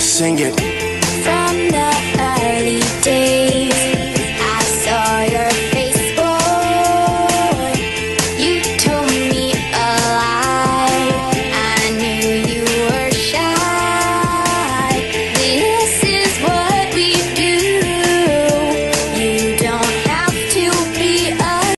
sing it.